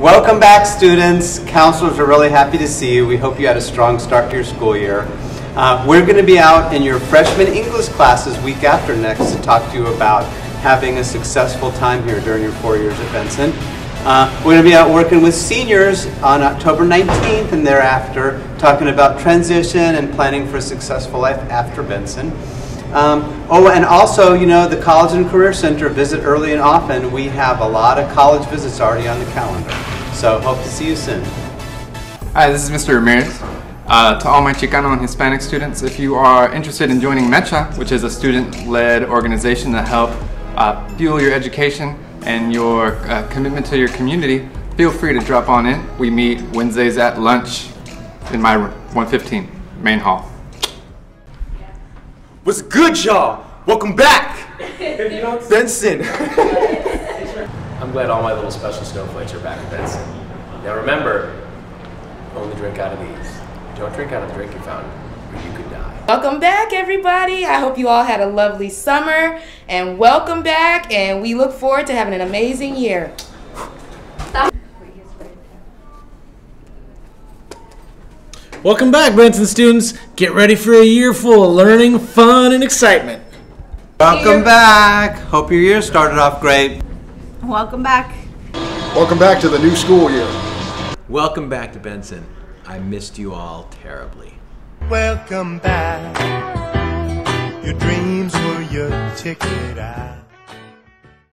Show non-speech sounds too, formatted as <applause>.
Welcome back, students. Counselors are really happy to see you. We hope you had a strong start to your school year. Uh, we're going to be out in your freshman English classes week after next to talk to you about having a successful time here during your four years at Benson. Uh, we're going to be out working with seniors on October 19th and thereafter, talking about transition and planning for a successful life after Benson. Um, oh, and also, you know, the College and Career Center visit early and often. We have a lot of college visits already on the calendar. So hope to see you soon. Hi, this is Mr. Ramirez. Uh, to all my Chicano and Hispanic students, if you are interested in joining MECHA, which is a student-led organization to help uh, fuel your education and your uh, commitment to your community, feel free to drop on in. We meet Wednesdays at lunch in my room, 115, main hall. What's good, y'all? Welcome back, <laughs> Benson. <laughs> I'm glad all my little special snowflakes are back at Benson. Now remember, only drink out of these. Don't drink out of the drinking fountain, or you could die. Welcome back, everybody. I hope you all had a lovely summer, and welcome back. And we look forward to having an amazing year. Welcome back, Benson students. Get ready for a year full of learning, fun, and excitement. Welcome back. Hope your year started off great. Welcome back. Welcome back to the new school year. Welcome back to Benson. I missed you all terribly. Welcome back. Your dreams were your ticket out.